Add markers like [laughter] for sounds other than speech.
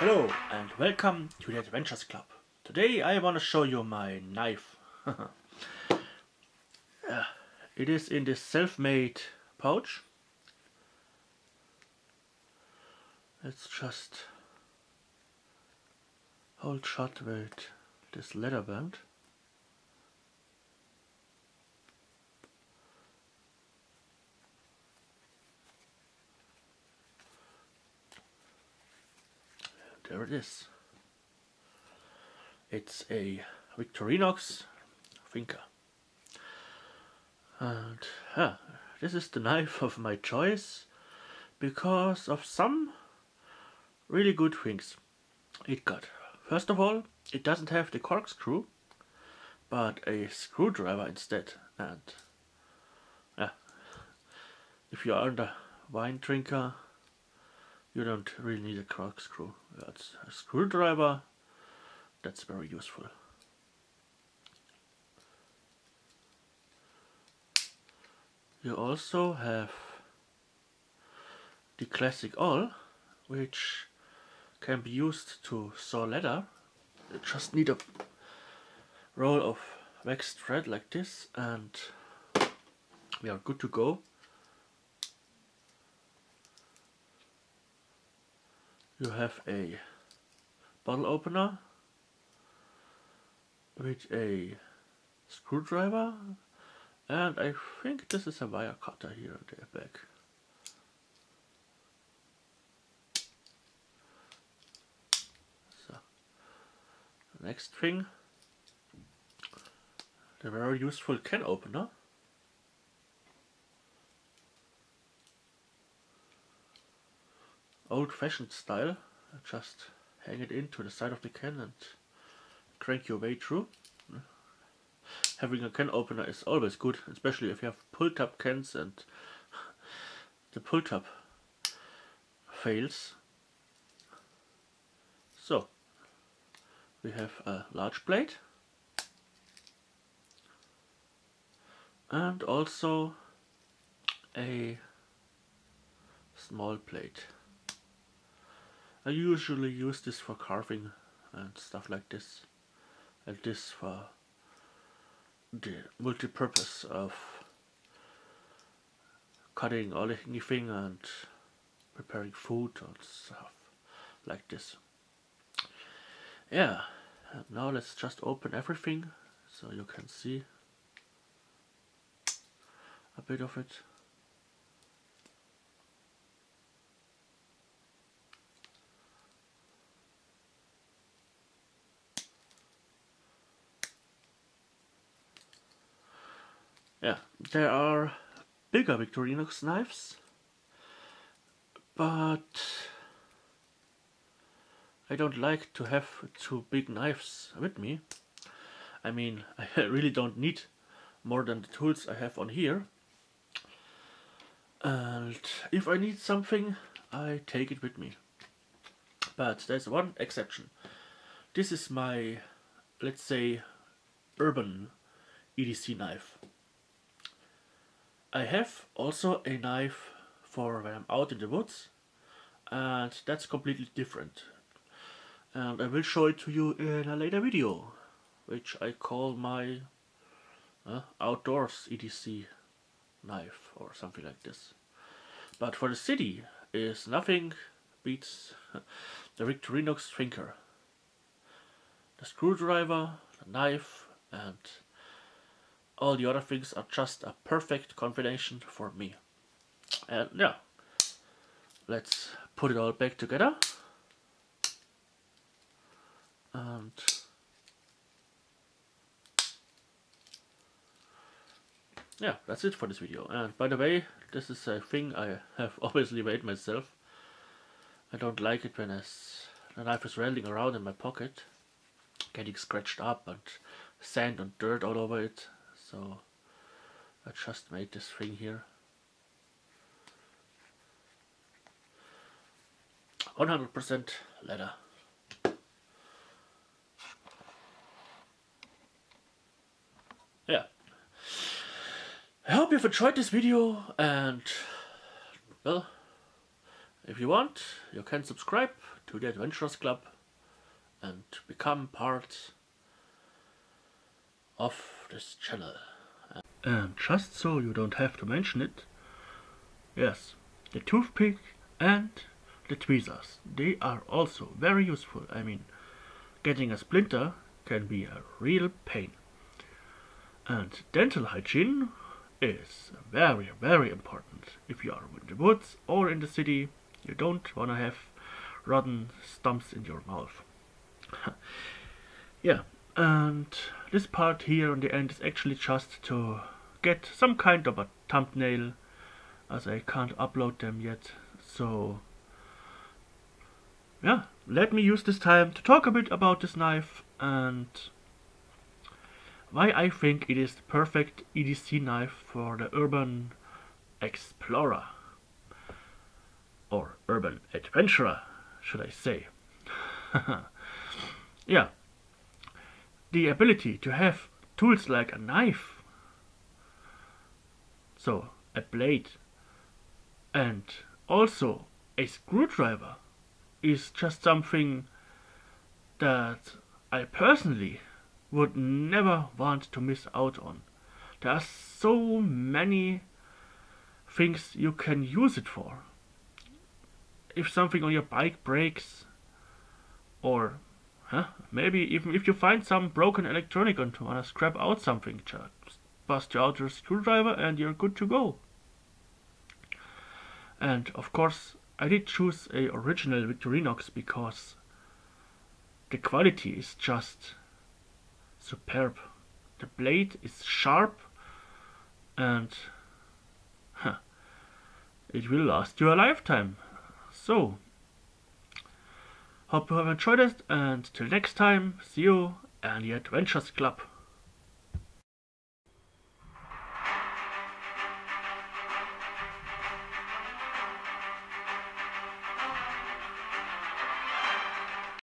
Hello and welcome to the Adventures Club. Today I want to show you my knife. [laughs] Uh, it is in this self-made pouch. It's just hold shut with this leather band. There it is. It's a Victorinox Tinker. And yeah, this is the knife of my choice because of some really good things it got. First of all, it doesn't have the corkscrew, but a screwdriver instead. And yeah, if you are a wine drinker, you don't really need a corkscrew. That's a screwdriver. That's very useful. You also have the classic awl, which can be used to saw leather. You just need a roll of waxed thread like this and we are good to go. You have a bottle opener with a screwdriver and I think this is a wire cutter here at the back. So, next thing, the very useful can opener. Old-fashioned style, just hang it into the side of the can and crank your way through having a can opener is always good, especially if you have pull tab cans and the pull tab fails. So, we have a large plate and also a small plate. I usually use this for carving and stuff like this and this for the multi-purpose of cutting or anything and preparing food and stuff like this. Yeah, now let's just open everything so you can see a bit of it. Yeah, there are bigger Victorinox knives, but I don't like to have two big knives with me. I mean, [laughs] I really don't need more than the tools I have on here. And if I need something, I take it with me. But there's one exception. This is my, let's say, urban EDC knife. I have also a knife for when I'm out in the woods and that's completely different. And I will show it to you in a later video which I call my uh, outdoors EDC knife or something like this. But for the city is nothing beats [laughs] the Victorinox Tinker the screwdriver, the knife and all the other things are just a perfect combination for me. And yeah, let's put it all back together. And yeah, that's it for this video. And by the way, this is a thing I have [laughs] obviously made myself. I don't like it when the knife is rattling around in my pocket, getting scratched up and sand and dirt all over it so I just made this thing here. 100% leather. Yeah. I hope you've enjoyed this video and well if you want, you can subscribe to the Adventurers Club and become part of this channel. And just so you don't have to mention it, yes, the toothpick and the tweezers, they are also very useful. I mean, getting a splinter can be a real pain. And dental hygiene is very, very important. If you are in the woods or in the city, you don't want to have rotten stumps in your mouth. [laughs] yeah, and this part here on the end is actually just to get some kind of a thumbnail as I can't upload them yet. So yeah, let me use this time to talk a bit about this knife and why I think it is the perfect EDC knife for the urban explorer or urban adventurer, should I say. [laughs] yeah, the ability to have tools like a knife, so a blade, and also a screwdriver is just something that I personally would never want to miss out on. There are so many things you can use it for. If something on your bike breaks, or huh, maybe even if you find some broken electronic and wanna scrap out something, just bust out your screwdriver and you're good to go. And of course, I did choose a original Victorinox because the quality is just superb. The blade is sharp and huh, it will last you a lifetime. So, hope you have enjoyed it and till next time, see you and the Adventures Club.